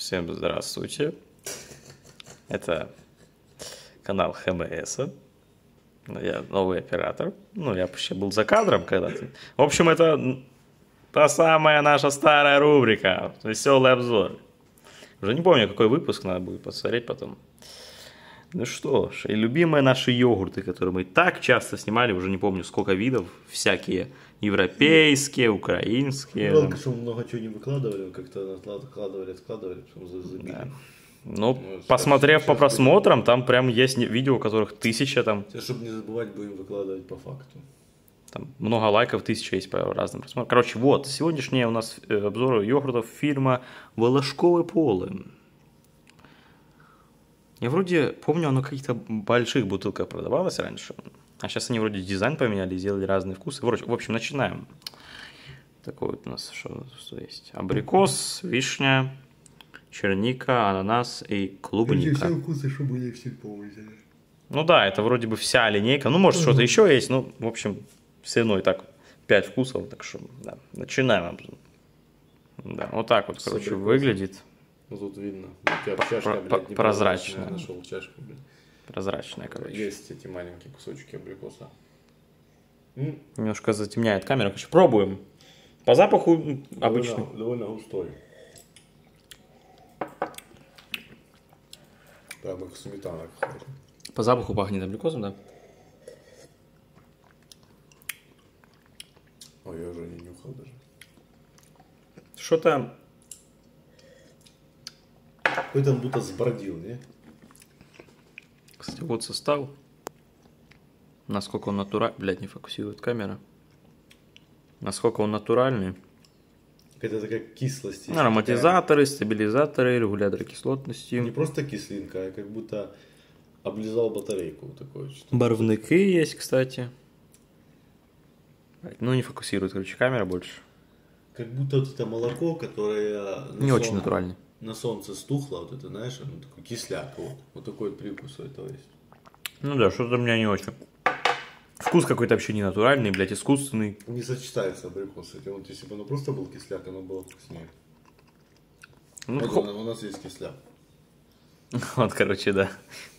Всем здравствуйте. Это канал ХМС. Я новый оператор. Ну, я вообще был за кадром когда-то. В общем, это та самая наша старая рубрика. Веселый обзор. Уже не помню, какой выпуск надо будет посмотреть потом. Ну что ж, и любимые наши йогурты, которые мы так часто снимали, уже не помню сколько видов, всякие европейские, украинские. Жалко, что мы много чего не выкладывали, как-то откладывали, откладывали, потом забили. Да. Ну, Ну, посмотрев сейчас- по просмотрам, там прям есть видео, у которых тысяча, там, Сейчас, чтобы не забывать, будем выкладывать по факту. там много лайков, тысяча есть по разным просмотрам. Короче, вот, сегодняшний у нас э, обзор йогуртов фирма Волошковые Полы. Я вроде помню, оно в каких-то больших бутылках продавалось раньше. А сейчас они вроде дизайн поменяли, сделали разные вкусы. В общем, начинаем. Такой вот у нас что, что есть. Абрикос, вишня, черника, ананас и клубника. вкусы, что были, все. Ну да, это вроде бы вся линейка. Ну, может, что-то еще есть. Ну, в общем, все равно и так 5 вкусов. Так что, да, начинаем. Да, вот так вот, короче, абрикосом. выглядит Ну тут видно. У тебя чашка, про- блядь, не прозрачная. Я нашел чашку, блядь. прозрачное, короче. Есть эти маленькие кусочки абрикоса. М, Немножко затемняет камеру. Короче, пробуем. По запаху м, обычный. Довольно, довольно густой. Прям как сметана какая-то. По запаху пахнет абрикосом, да? Ой, я уже не нюхал даже. Что-то... Какой-то он будто сбродил, не? Кстати, вот состав. Насколько он натуральный. Блять, не фокусирует камера. Насколько он натуральный. Какая-то такая кислость. есть. Ароматизаторы, стабилизаторы, регуляторы Такая- кислотности. Не просто кислинка, а как будто облизал батарейку. Вот такое что Барвники есть, кстати. Блядь, Ну, не фокусирует, короче, камера больше. Как будто вот это молоко, которое Не очень натуральный. На солнце стухло, вот это, знаешь, оно такой кисляк. Вот, вот такой привкус у этого есть. Ну да, что-то у меня не очень. Вкус какой-то вообще не натуральный, блядь, искусственный. Не сочетается абрикос с этим. Вот если бы оно просто был кисляк, оно было бы вкуснее. Ну, Вот хо- у, у нас есть кисляк. Вот, короче, да.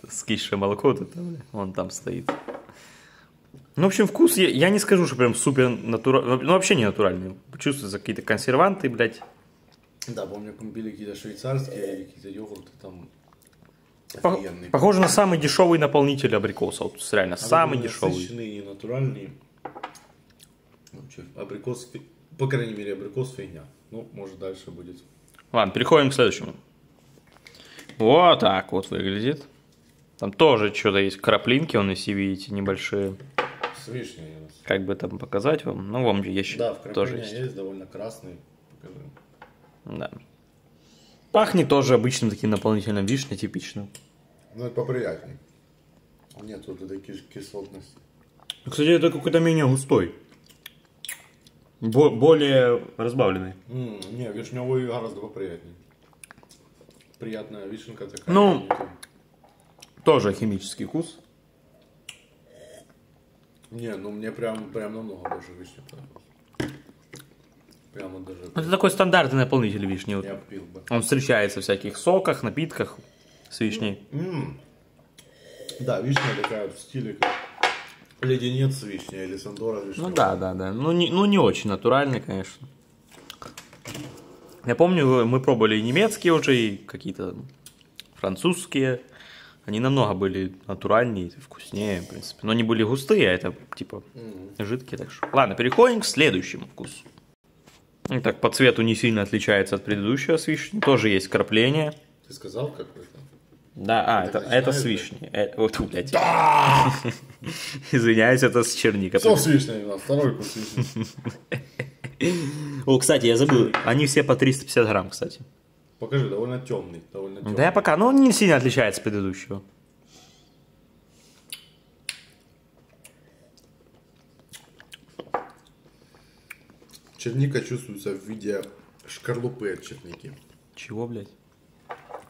Скисшее молоко вот это, бля, вон там стоит. Ну, в общем, вкус, я, я не скажу, что прям супер натуральный. Ну, вообще не натуральный. Чувствуются какие-то консерванты, блядь. Да, помню, купили какие-то швейцарские какие-то йогурты там. Офигенные. похоже на самый дешевый наполнитель абрикоса. Вот реально, А самый дешевый. Насыщенные и натуральные. Вообще, абрикос, по крайней мере, абрикос фигня. Ну, может, дальше будет. Ладно, переходим к следующему. Вот так вот выглядит. Там тоже что-то есть краплинки, он если видите, небольшие. С вишней. Как бы там показать вам? Ну, вам есть Да, в тоже есть. есть. довольно красный. Покажи. Да. Пахнет тоже обычным таким наполнителем вишня, типично. Ну, это поприятней. Нет вот этой кис- кислотности. Кстати, это какой-то менее густой. Бо- более разбавленный. М, не, вишневый гораздо поприятнее. Приятная вишенка такая. Ну. Тоже химический вкус. Не, ну мне прям, прям намного больше вишни понравилось. Прямо даже Это такой стандартный наполнитель вишни. Я пил бы. Он встречается в всяких соках, напитках с вишней. М. Да, вишня такая в стиле как леденец с вишней или сандора вишня. Ну да, да, да. Ну не, ну не очень натуральный, конечно. Я помню, мы пробовали и немецкие уже, и какие-то французские. Они намного были натуральнее, вкуснее, в принципе. Но они были густые, а это типа жидкие. Так что. Ладно, переходим к следующему вкусу. Итак, по цвету не сильно отличается от предыдущего с вишней. Тоже есть крапление. Ты сказал какой-то? Да, а, это, это с да? вишней. Э, вот, блядь. Извиняюсь, это с черникой. Все с вишней второй кус вишни. О, кстати, я забыл. Они все по 350 грамм, кстати. Покажи, довольно темный, довольно темный. Да я пока, ну, не сильно отличается от предыдущего. Черника чувствуется в виде шкарлупы от черники. Чего, блядь?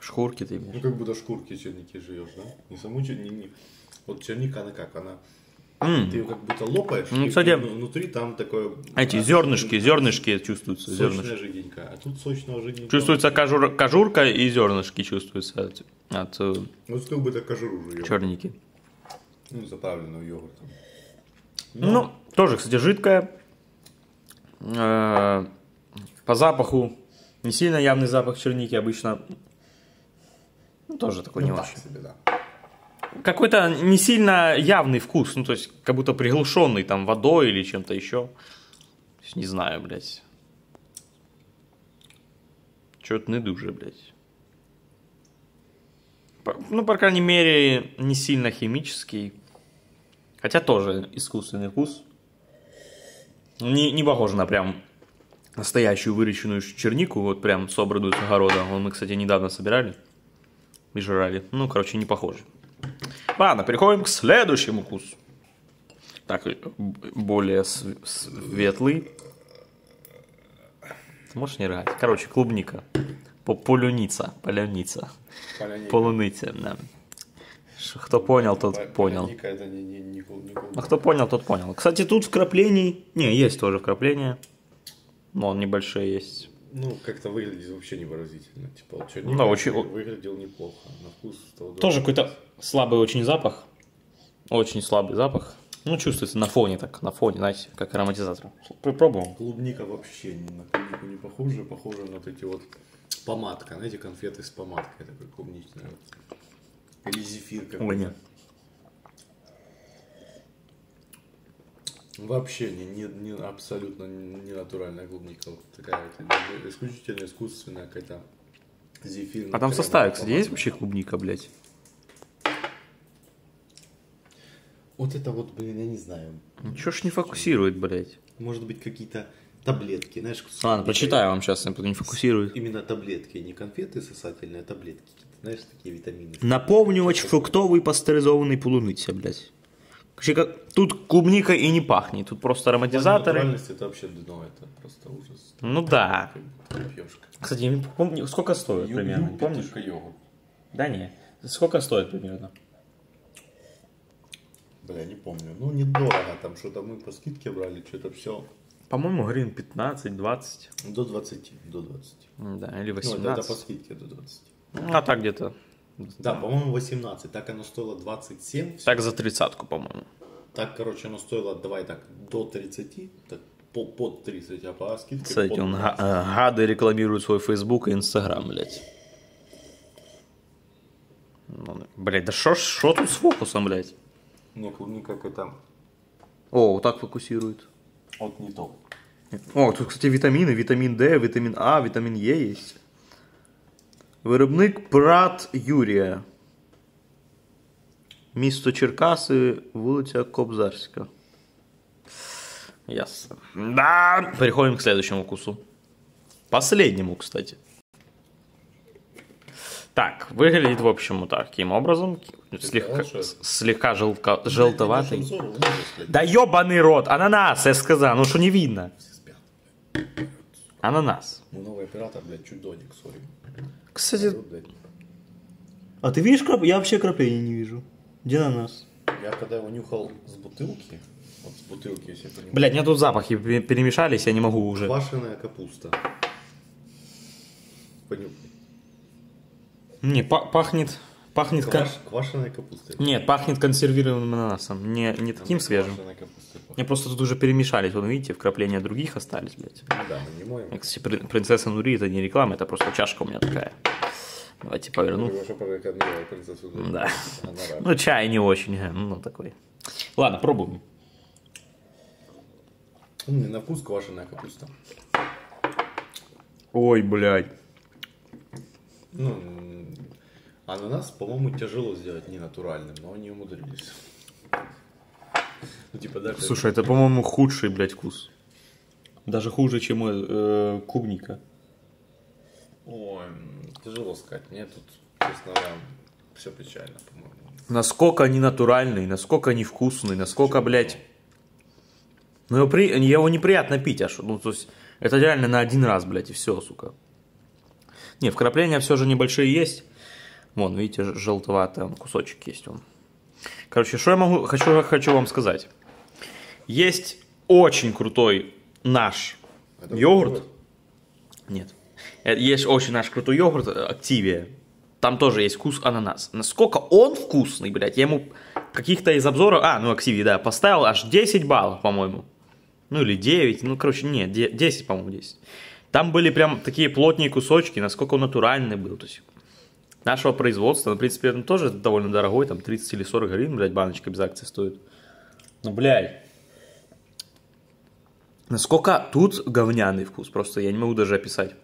Шкурки ты Ну, имеешь? как будто шкурки черники жуешь, да? Не саму чернику. Вот черника, она как? Она Ты ее как будто лопаешь, Ну, и кстати, вну- внутри там такое... Эти а, зернышки, зернышки чувствуются. Сочная Зернышки. жиденькая, а тут сочного жиденького. Чувствуется кожур- кожурка и зернышки чувствуются от, от э, Вот как будто кожуру жуешь. черники. Ну, заправленную йогуртом. Ну, тоже, кстати, жидкая. Э, По запаху не сильно явный запах черники обычно. Ну, тоже такой не Ну, так очень. себе, да. Какой-то не сильно явный вкус, ну, то есть, как будто приглушенный там водой или чем-то еще. Не знаю, блядь. Чё-то не дуже, блядь. Ну, по крайней мере, не сильно химический. Хотя тоже искусственный вкус. Не, не похоже на прям настоящую выращенную чернику, вот прям собранную с огорода. Вон мы, кстати, недавно собирали и жрали. Ну, короче, не похоже. Ладно, переходим к следующему вкусу. Так, э, более светлый. Ты можешь не рыгать? Короче, клубника. По- Полюница. Полюница. Полуниця, да. Кто понял, тот По- понял. это не, не, не, не. А кто понял, тот понял. Кстати, тут вкраплений... Не, есть тоже вкрапления. Но он небольшие есть. Ну, как-то выглядит вообще невыразительно. Типа, вот черника Ну очень- вы- выглядел неплохо. На вкус стал Тоже какой-то слабый очень запах. Очень слабый запах. Ну, чувствуется на фоне так, на фоне, знаете, как ароматизатор. Попробуем. Клубника вообще ни на клубнику не похожа. Похожа на вот эти вот помадка. Знаете, конфеты с помадкой такой клубничной. Или зефир какой-то. Ой, нет. Вообще не, не, не абсолютно не натуральная клубника. Вот такая вот исключительно искусственная какая-то зефирная. А там в составе, кстати, есть вообще клубника, блядь? Вот это вот, блин, я не знаю. Чё ж не фокусирует, блядь? Может быть, какие-то таблетки, знаешь? Ладно, почитаю вам сейчас, я не фокусирует. Именно таблетки, не конфеты сосательные, а таблетки. какие-то, Знаешь, такие витамины. Наповнювач фруктовий пастеризований полуниця, блядь. Короче, как- Тут клубника и не пахнет, тут просто ароматизаторы. Натуральность это вообще дно, это просто ужас. Ну да. Кстати, я не помню, сколько стоит Ю- примерно, юпи, помнишь? йогурт. Да не. Сколько стоит примерно? Бля, не помню. Ну, недорого, там что-то мы по скидке брали, что-то все. По-моему, гривен 15-20. До 20, до 20. Да, или Ну, это, 18. это по скидке до 20. А так где-то. Да, по-моему, 18. Так оно стоило 27. Так за тридцатку, по-моему. Так, короче, оно стоило, давай так, до 30, так, по, под 30, а по скидке Кстати, он 20. га- э, гады рекламируют свой Facebook и Instagram, блядь. Ну, Блядь, да шо, шо тут с фокусом, блядь? Не, клубника какая-то О, вот так фокусирует. вот не то. О, тут, кстати, вітаміни, вітамін Д, вітамін А, вітамін Е є. Виробник Прат Юрія. Місто Черкаси, вулиця Кобзарська. Ясно. Да. Переходим к следующему вкусу. Последнему, кстати. Так, выглядит, в общем, вот таким образом. Слегка, слегка желка, желтоватый. Блядь. Да ебаный рот, ананас, я сказал, ну что не видно. Все спят. Ананас. Ну, новый оператор, блядь, чудоник, сори. Кстати, блядь. а ты видишь кроп? Я вообще кропления не вижу. Где ананас? Я когда его нюхал с бутылки, вот с бутылки, если понимаешь, Блять, мне тут запахи пе- перемешались, я не могу уже. квашеная капуста. Понюхай. Не, па- пахнет, пахнет, кон- Кваш- квашеная капуста. нет, пахнет консервированным ананасом, не, не таким свежим. Квашеная капуста. Мне просто тут уже перемешались, вот видите, вкрапления других остались, блядь. Ну да, мы не моем. Кстати, при- принцесса Нури это не реклама, это просто чашка у меня такая. Давайте поверну. Да. Она. Ну, чай не очень, э, ну, такой. Ладно, пробуем. На вкус квашеная капуста. Ой, блядь. Ну, ананас, по-моему, тяжело сделать ненатуральным, но они умудрились. Ну, типа, даже... Слушай, это, по-моему, худший, блядь, вкус. Даже хуже, чем э, клубника. Ой, тяжело сказать. Мне тут, честно говоря, все печально, по-моему. Насколько они натуральные, насколько они вкусные, насколько, блядь... Ну, его, при... его неприятно пить аж. Ну, то есть, это реально на один раз, блядь, и все, сука. Не, вкрапления все же небольшие есть. Вон, видите, желтоватый кусочек есть он. Короче, что я могу, хочу, хочу вам сказать. Есть очень крутой наш Это йогурт. какой? Нет. Э, Есть очень наш крутой йогурт э, Активия. Там тоже есть вкус ананас. Насколько он вкусный, блядь, я ему каких-то из обзоров... А, ну Активии, да, поставил аж 10 баллов, по-моему. Ну или 9, ну короче, нет, де- 10, по-моему, 10. Там были прям такие плотные кусочки, насколько он натуральный был. То есть нашего производства, ну, в принципе, он тоже довольно дорогой, там 30 или 40 гривен, блядь, баночка без акции стоит. Ну, блядь. Насколько тут говняный вкус, просто я не могу даже описать.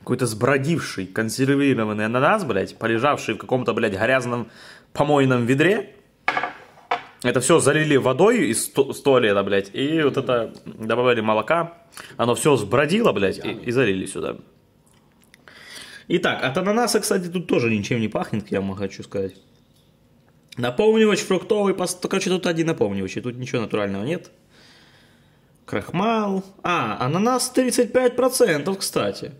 Какой-то сбродивший, консервированный ананас, блядь, полежавший в каком-то, блядь, грязном помойном ведре. Это все залили водой из ту- с туалета, блядь, и вот это добавили молока. Оно все сбродило, блядь, и, и залили сюда. Итак, от ананаса, кстати, тут тоже ничем не пахнет, я вам хочу сказать. Наполнивач фруктовый, паст- короче, тут один наполнивач, и тут ничего натурального нет. Крахмал. А, ананас 35%, кстати.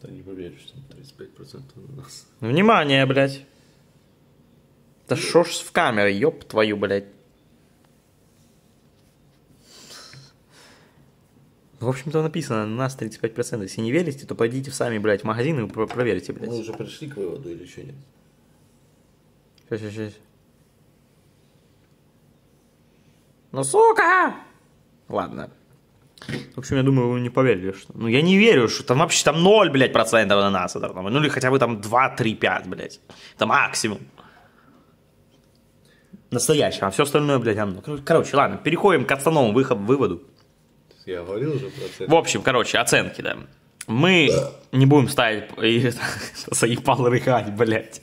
Да не поверишь, что там 35% у нас. Внимание, блядь. Да шо ж в камере, ёб твою, блядь. В общем-то написано, на нас 35%. Если не верите, то пойдите сами, блядь, в магазин и про- проверьте, блядь. Мы уже пришли к выводу или еще нет? Сейчас, сейчас, сейчас. Ну, сука! Ладно. В общем, я думаю, вы не поверили, что... Ну, я не верю, что там вообще там 0, блядь, процентов ананаса. должно быть. Ну, или хотя бы там 2, 3, 5, блядь. Это максимум. Настоящего, а все остальное, блядь. Кор- Короче, ладно, переходим к основному выход, выводу. Я говорил уже про цены. В общем, короче, оценки, да. Мы не будем ставить заебал рыгать, блядь.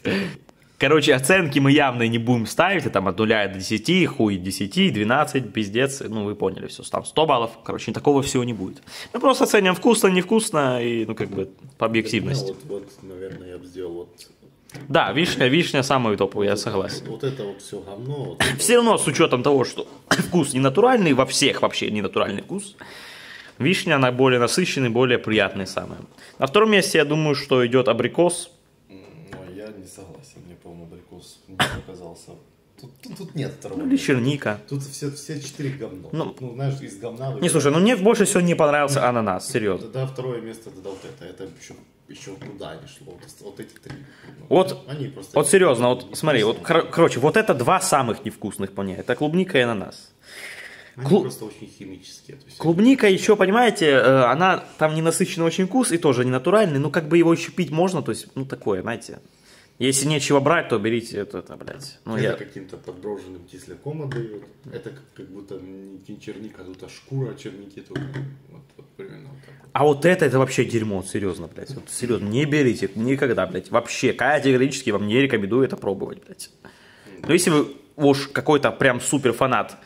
Короче, оценки мы явно не будем ставить, это там от 0 до 10, хуй 10, 12, пиздец, ну вы поняли все, там 100 баллов, короче, такого всего не будет. Мы просто оценим вкусно, невкусно и, ну как бы, по объективности. Ну, вот, вот, наверное, я бы сделал вот... Да, вишня, вишня самый топовый, я согласен. Вот это вот все говно. Вот это Все равно с учетом того, что вкус не натуральный, во всех вообще не натуральный вкус, вишня, она более насыщенный, более приятный самый. На втором месте, я думаю, что идет абрикос. вот. Ну, я не согласен. Мне, по-моему, абрикос не показался. Тут, тут, тут нет второго. Или места. черника. Тут все, все четыре говно. Ну, ну, знаешь, из говна... Не, слушай, ну мне больше всего не понравился ананас, серьезно. Да, второе место тогда вот это. Это еще, еще куда не шло. Вот, вот эти три. Ну, Вот, они просто... вот серьезно, вот смотри, вот, кор- короче, вот это два самых невкусных по мне. Это клубника и ананас. Они клу- просто очень химические. Есть, Клубника еще, понимаете, э, она там не насыщенный очень вкус и тоже не натуральный, ну как бы его еще пить можно, то есть, ну такое, знаете. Если нечего брать, то берите это, это блядь. Ну это я... каким-то подброженным кисляком отдают. Это как, как будто не черника, а тут а шкура черники. Тут, вот, вот примерно вот так вот. А вот это, это вообще дерьмо, серьезно, блядь. Вот, серьезно, не берите, никогда, блядь. Вообще, категорически вам не рекомендую это пробовать, блядь. Но если вы уж какой-то прям супер фанат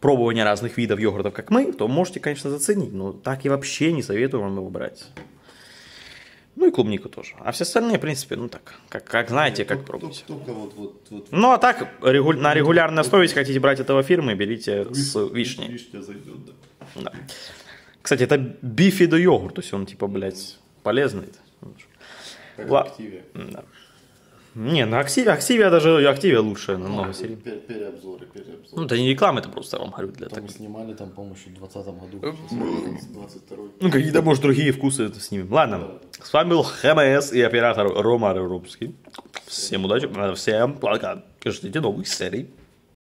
пробования разных видов йогуртов, как мы, то можете, конечно, заценить, но так и вообще не советую вам его брать. Ну и клубнику тоже. А все остальные, в принципе, ну так, как, как знаете, как Только- пробуйте. Только вот, вот, вот Ну а так, регу- на регулярной основе, если хотите брать этого фирмы, берите с вишней. Вишня зайдет, да. Да. Кстати, это бифидо йогурт, то есть он типа, блядь, полезный. Как Ла-. Да. Не, на Активе, Активия даже Активия лучше намного А, серий. пер- Переобзоры, переобзоры. Ну, это не реклама, это просто я вам говорю для Там мы снимали, там, по-моему, еще в 20 году. Сейчас 22 Ну, какие-то, может, другие вкусы это снимем. Ладно, с вами был ХМС и оператор Рома Рубский. Всем удачи, всем пока. Ждите новых серий.